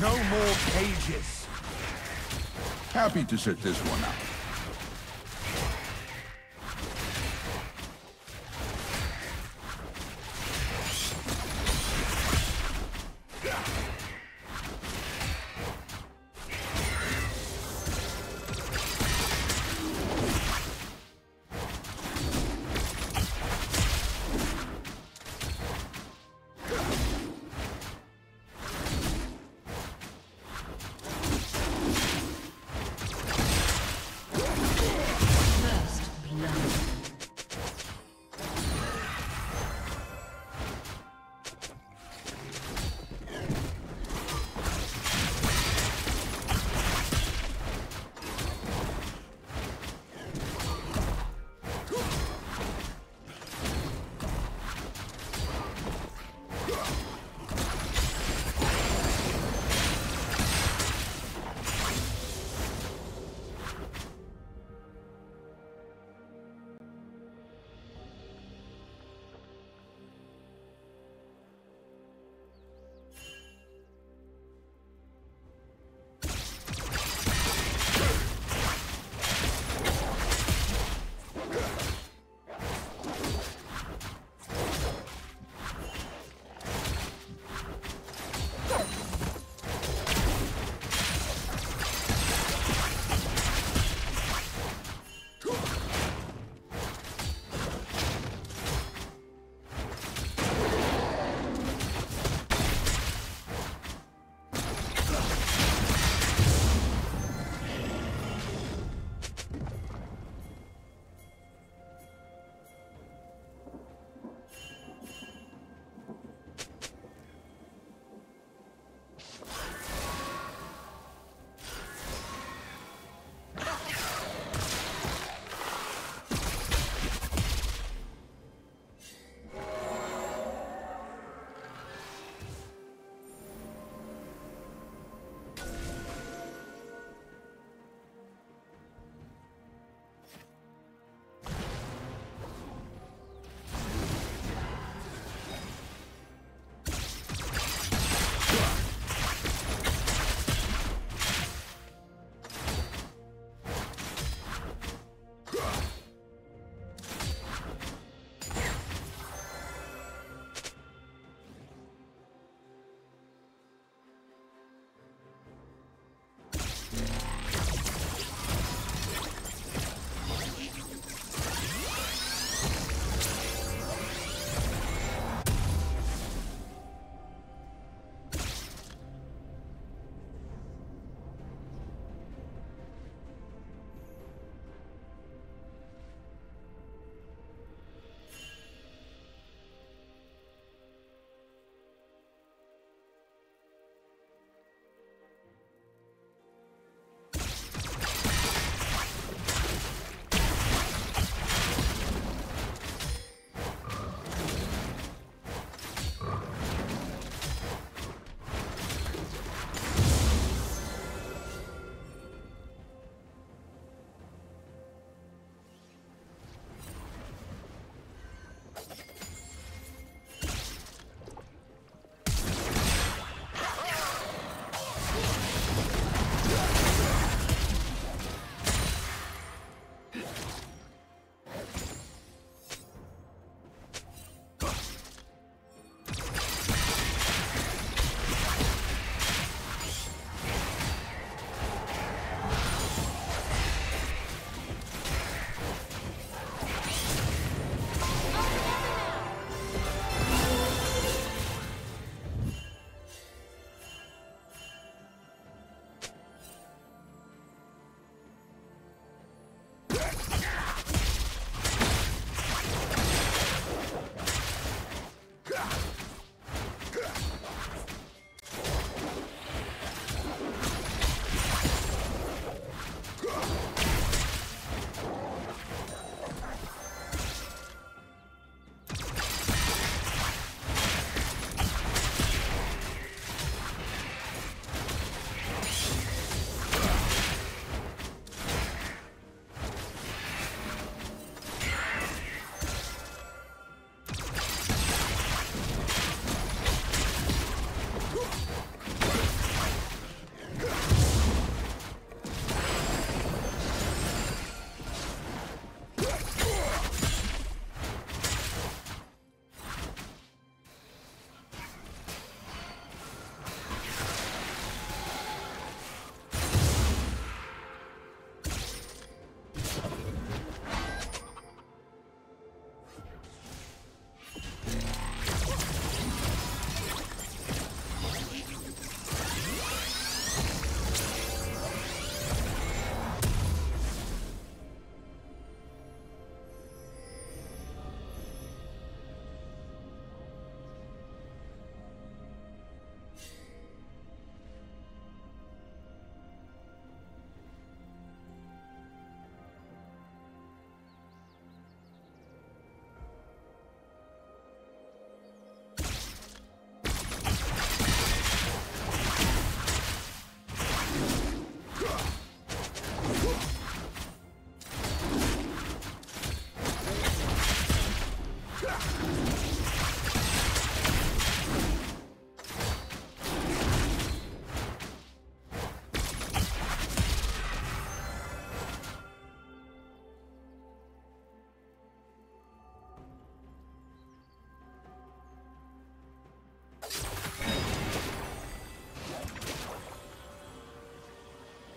No more cages. Happy to sit this one out.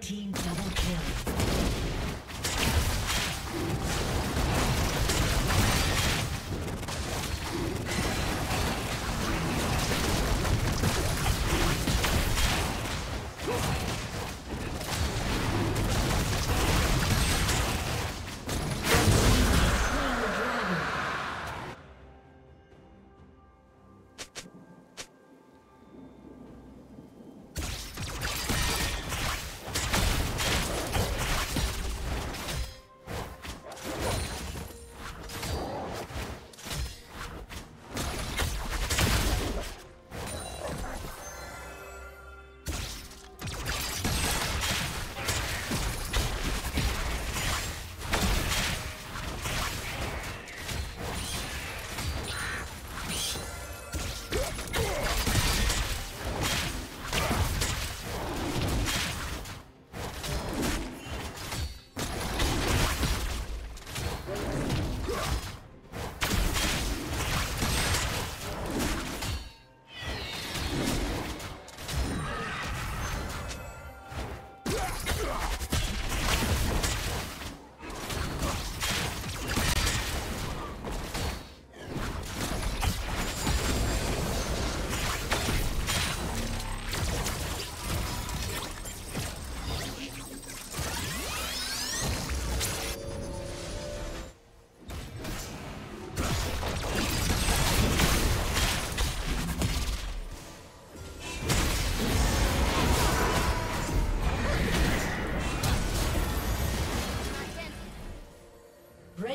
Team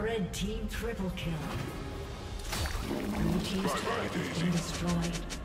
Red team triple kill. Blue team's turret has been destroyed.